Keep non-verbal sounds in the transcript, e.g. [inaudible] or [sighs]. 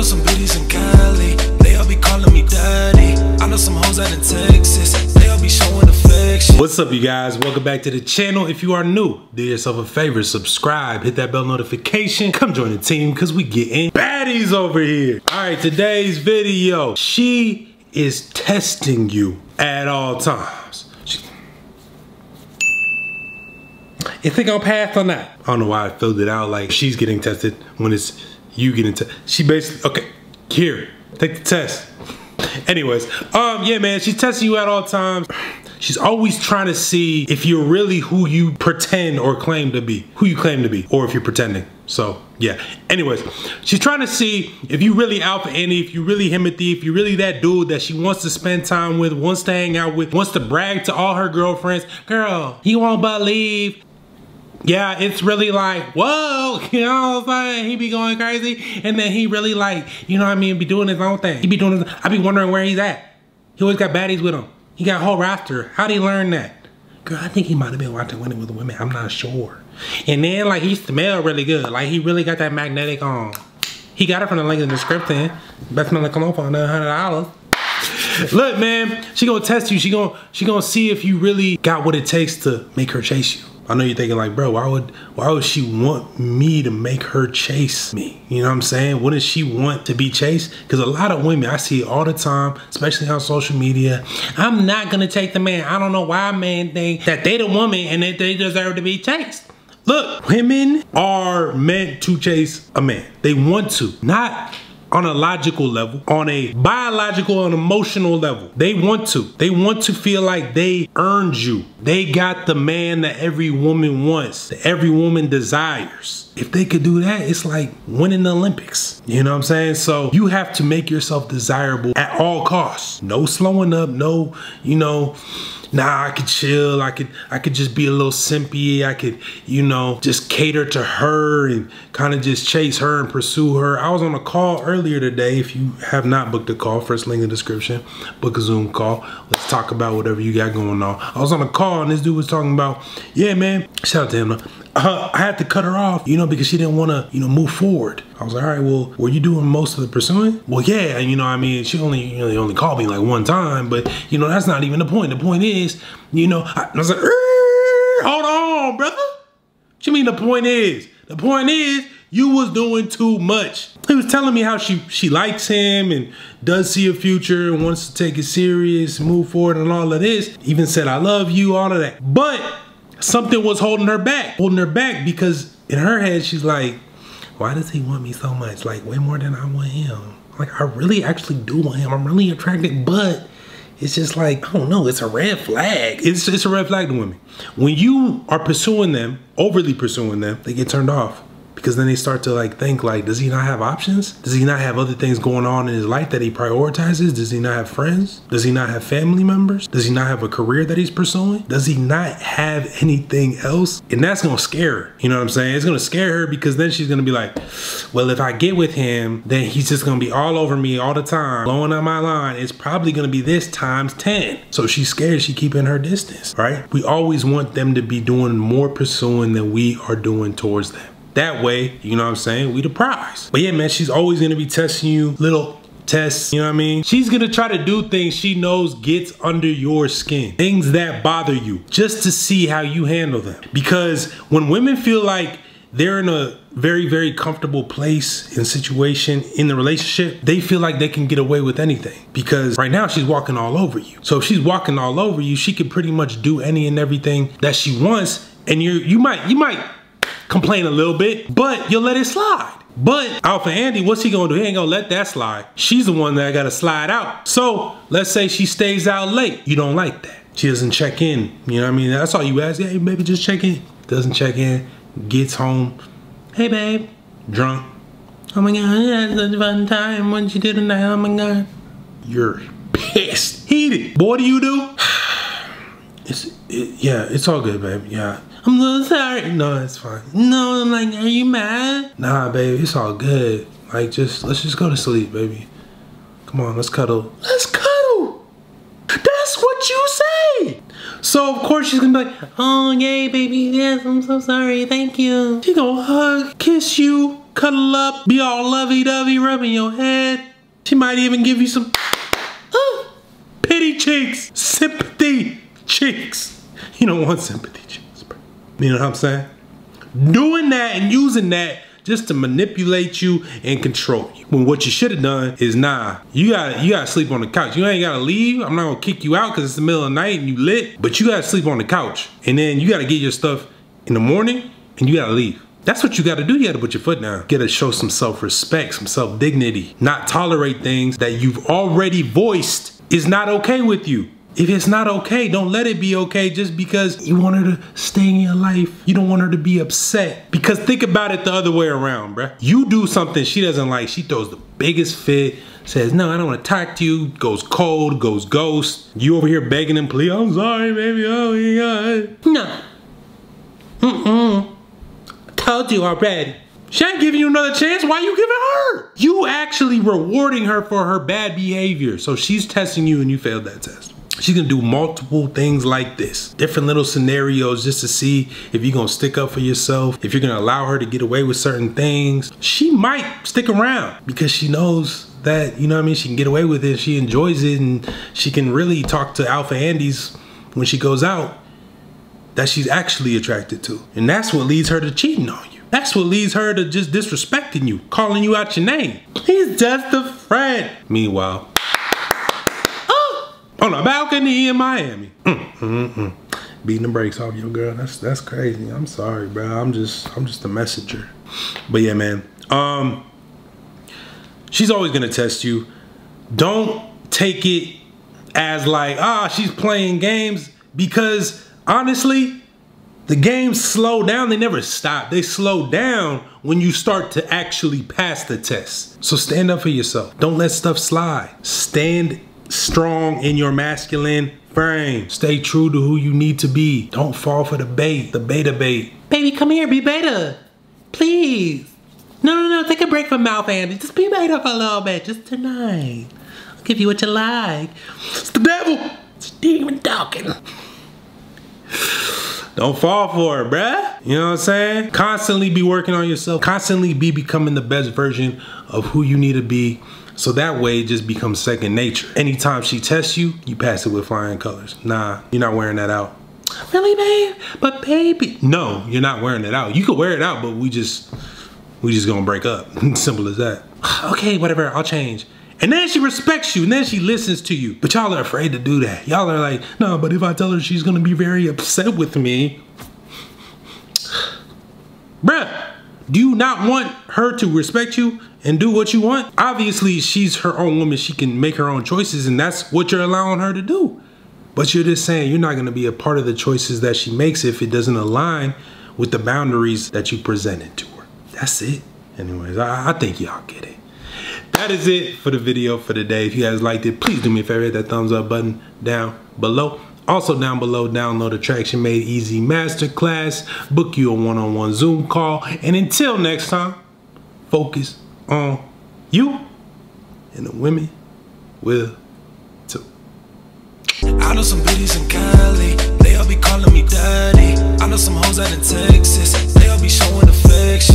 know some beauties in Cali, they all be calling me daddy. I know some hoes out in Texas, they all be showing affection. What's up you guys? Welcome back to the channel. If you are new, do yourself a favor, subscribe, hit that bell notification, come join the team because we getting baddies over here. All right, today's video, she is testing you at all times. You think I'll pass on that? I don't know why I filled it out like she's getting tested when it's you get into. She basically, okay, here, take the test. Anyways, um, yeah, man, she's testing you at all times. She's always trying to see if you're really who you pretend or claim to be, who you claim to be, or if you're pretending. So, yeah. Anyways, she's trying to see if you really Alpha Andy, if you really Himothy, if you really that dude that she wants to spend time with, wants to hang out with, wants to brag to all her girlfriends. Girl, you won't believe yeah, it's really like, whoa, [laughs] you know what I'm saying? He be going crazy. And then he really like, you know what I mean, be doing his own thing. He be doing his, I be wondering where he's at. He always got baddies with him. He got a whole roster. How'd he learn that? Girl, I think he might have been watching Winning with Women. I'm not sure. And then like he smelled really good. Like he really got that magnetic on. He got it from the link in the description. Best smell like cologne for $100. Look, man, she gonna test you. She gonna she gonna see if you really got what it takes to make her chase you. I know you're thinking like, bro, why would why would she want me to make her chase me? You know what I'm saying? Wouldn't she want to be chased? Because a lot of women, I see all the time, especially on social media. I'm not gonna take the man. I don't know why men think that they the woman and that they deserve to be chased. Look, women are meant to chase a man. They want to, not on a logical level, on a biological and emotional level. They want to. They want to feel like they earned you. They got the man that every woman wants, that every woman desires. If they could do that, it's like winning the Olympics. You know what I'm saying? So you have to make yourself desirable at all costs. No slowing up, no, you know, nah, I could chill. I could I could just be a little simpy. I could, you know, just cater to her and kind of just chase her and pursue her. I was on a call earlier today. If you have not booked a call, first link in the description, book a Zoom call. Let's talk about whatever you got going on. I was on a call and this dude was talking about, yeah, man, shout out to him. Uh, I had to cut her off, you know, because she didn't want to, you know, move forward. I was like, all right, well, were you doing most of the pursuing? Well, yeah, you know, I mean, she only, you know, only called me like one time, but you know, that's not even the point. The point is, you know, I, I was like, hold on, brother. What you mean the point is? The point is, you was doing too much. He was telling me how she she likes him and does see a future and wants to take it serious, move forward and all of this. Even said, I love you, all of that. But something was holding her back, holding her back because in her head, she's like, why does he want me so much? Like way more than I want him. Like I really actually do want him. I'm really attracted, but it's just like, I don't know, it's a red flag. It's, it's a red flag to women. When you are pursuing them, overly pursuing them, they get turned off because then they start to like think like does he not have options? Does he not have other things going on in his life that he prioritizes? Does he not have friends? Does he not have family members? Does he not have a career that he's pursuing? Does he not have anything else? And that's gonna scare her you know what i'm saying? It's gonna scare her because then she's gonna be like well if i get with him then he's just gonna be all over me all the time blowing up my line. It's probably gonna be this times 10 so she's scared she keeping her distance right? We always want them to be doing more pursuing than we are doing towards them that way, you know what I'm saying, we the prize. But yeah, man, she's always gonna be testing you little tests, you know what I mean? She's gonna try to do things she knows gets under your skin, things that bother you, just to see how you handle them. Because when women feel like they're in a very, very comfortable place and situation in the relationship, they feel like they can get away with anything. Because right now she's walking all over you. So if she's walking all over you, she can pretty much do any and everything that she wants. And you're you might you might complain a little bit, but you'll let it slide. But Alpha Andy, what's he gonna do? He ain't gonna let that slide. She's the one that gotta slide out. So let's say she stays out late. You don't like that. She doesn't check in. You know what I mean? That's all you ask. Hey, maybe just check in. Doesn't check in. Gets home. Hey, babe. Drunk. Oh my God, that's such a fun time. What you do tonight? Oh my God. You're pissed. Heated. Boy, what do you do? [sighs] [sighs] [sighs] It's, it, yeah, it's all good, babe. Yeah. I'm so sorry. No, it's fine. No, I'm like, are you mad? Nah, babe, it's all good. Like, just, let's just go to sleep, baby. Come on, let's cuddle. Let's cuddle. That's what you say. So, of course, she's gonna be like, oh, yay, baby. Yes, I'm so sorry. Thank you. She gonna hug, kiss you, cuddle up, be all lovey-dovey, rubbing your head. She might even give you some uh, pity cheeks, sympathy cheeks. You don't want sympathy cheeks, bro. You know what I'm saying? Doing that and using that just to manipulate you and control you. When what you should have done is nah, you gotta you gotta sleep on the couch. You ain't gotta leave. I'm not gonna kick you out because it's the middle of the night and you lit, but you gotta sleep on the couch. And then you gotta get your stuff in the morning and you gotta leave. That's what you gotta do. You gotta put your foot down. You gotta show some self-respect, some self-dignity. Not tolerate things that you've already voiced is not okay with you. If it's not okay, don't let it be okay just because you want her to stay in your life. You don't want her to be upset. Because think about it the other way around, bruh. You do something she doesn't like, she throws the biggest fit, says, no, I don't want to talk to you, goes cold, goes ghost. You over here begging him, please, I'm sorry, baby, oh my God. No. Mm-mm. I told you already. She ain't giving you another chance. Why you giving her? You actually rewarding her for her bad behavior. So she's testing you and you failed that test. She's gonna do multiple things like this. Different little scenarios just to see if you're gonna stick up for yourself, if you're gonna allow her to get away with certain things. She might stick around because she knows that, you know what I mean, she can get away with it, she enjoys it, and she can really talk to Alpha Andys when she goes out that she's actually attracted to. And that's what leads her to cheating on you. That's what leads her to just disrespecting you, calling you out your name. He's just a friend. Meanwhile, on a balcony in Miami. Mm, mm, mm. Beating the brakes off your girl. That's that's crazy. I'm sorry, bro. I'm just I'm just a messenger. But yeah, man. Um she's always gonna test you. Don't take it as like, ah, she's playing games because honestly, the games slow down, they never stop. They slow down when you start to actually pass the test. So stand up for yourself. Don't let stuff slide. Stand strong in your masculine frame. Stay true to who you need to be. Don't fall for the bait, the beta bait. Baby, come here, be beta. Please. No, no, no, take a break from mouth, Andy. Just be beta for a little bit, just tonight. I'll give you what you like. It's the devil. It's demon talking. Don't fall for it, bruh. You know what I'm saying? Constantly be working on yourself. Constantly be becoming the best version of who you need to be. So that way it just becomes second nature. Anytime she tests you, you pass it with flying colors. Nah, you're not wearing that out. Really, babe? But baby. No, you're not wearing it out. You could wear it out, but we just, we just gonna break up. [laughs] Simple as that. [sighs] okay, whatever, I'll change. And then she respects you, and then she listens to you. But y'all are afraid to do that. Y'all are like, no, but if I tell her she's gonna be very upset with me. [sighs] Bruh, do you not want her to respect you and do what you want? Obviously, she's her own woman. She can make her own choices, and that's what you're allowing her to do. But you're just saying you're not going to be a part of the choices that she makes if it doesn't align with the boundaries that you presented to her. That's it. Anyways, I, I think y'all get it. That is it for the video for today. If you guys liked it, please do me a favor, hit that thumbs up button down below. Also down below, download Attraction Made Easy Masterclass, book you a one-on-one -on -one Zoom call, and until next time, focus on you and the women will too. I know some bitches in Cali, they all be calling me daddy. I know some hoes out in Texas, they all be showing affection.